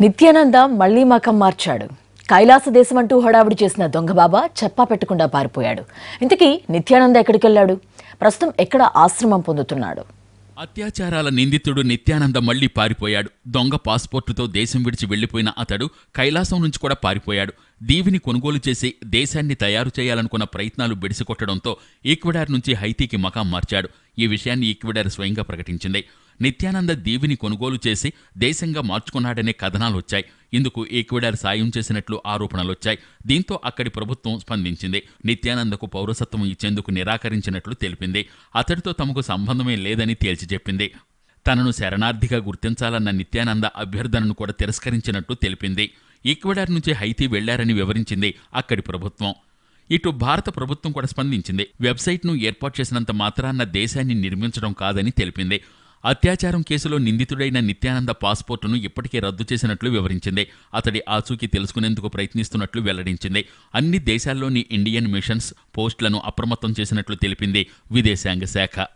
నిత్యానంద మళ్ళీ మకం మార్చాడు. కైలాస దేశం అంటూ హడావిడి చేసిన దొంగ బాబా చెప్పా పెట్టకుండా పారిపోయాడు. ఇంతకీ నిత్యానంద ఎక్కడికెళ్ళాడు? ప్రస్తుతం ఎక్కడ ఆశ్రమం పొందుతున్నాడు? అత్యాచారాల నిందితుడు నిత్యానంద మళ్ళీ పారిపోయాడు. దొంగ పాస్పోర్టుతో దేశం విడిచి వెళ్ళిపోయిన అతడు కైలాసం నుంచి కూడా పారిపోయాడు. దీవిని కొనుగోలు చేసి దేశాన్ని తయారు చేయాలనుకున్న ప్రయత్నాలు బెడిసికొట్టడంతో ఈక్వెడార్ నుంచి హైతీకి మకాం మార్చాడు. ఈ విషయాన్ని ఈక్వెడార్ స్వయంగా ప్రకటించింది. నిత్యానంద దీవిని కొనుగోలు చేసి దేశంగా మార్చుకున్నాడనే కథనాలు వచ్చాయి ఇందుకు ఈక్వెడార్ సాయం చేసినట్లు ఆరోపణలొచ్చాయి. దీంతో అక్కడి ప్రభుత్వం స్పందించింది. నిత్యానందకు పౌరసత్వం ఇచ్చేందుకు నిరాకరించినట్లు తెలిపింది. అతడితో తమకు సంబంధమే లేదని తేల్చి చెప్పింది. తనను శరణార్థిగా గుర్తించాలన్న నిత్యానంద అభ్యర్థనను కూడా తిరస్కరించినట్టు తెలిపింది. ఈక్వెడార్ నుంచి హైతీ వెళ్ళారని వివరించింది అక్కడి ప్రభుత్వం. ఇటు భారత ప్రభుత్వం కూడా స్పందించింది. వెబ్సైట్ను ఏర్పాటు చేసినంత మాత్రాన్న దేశాన్ని నిర్మించడం కాదని తెలిపింది. అత్యాచారం కేసులో నిందితుడైన నిత్యానంద పాస్పోర్టును ఇప్పటికే రద్దు చేసినట్లు వివరించింది. అతడి ఆచూకీ తెలుసుకునేందుకు ప్రయత్నిస్తున్నట్లు వెల్లడించింది. అన్ని దేశాల్లోని ఇండియన్ మిషన్స్ పోస్టులను అప్రమత్తం చేసినట్లు తెలిపింది విదేశాంగ శాఖ.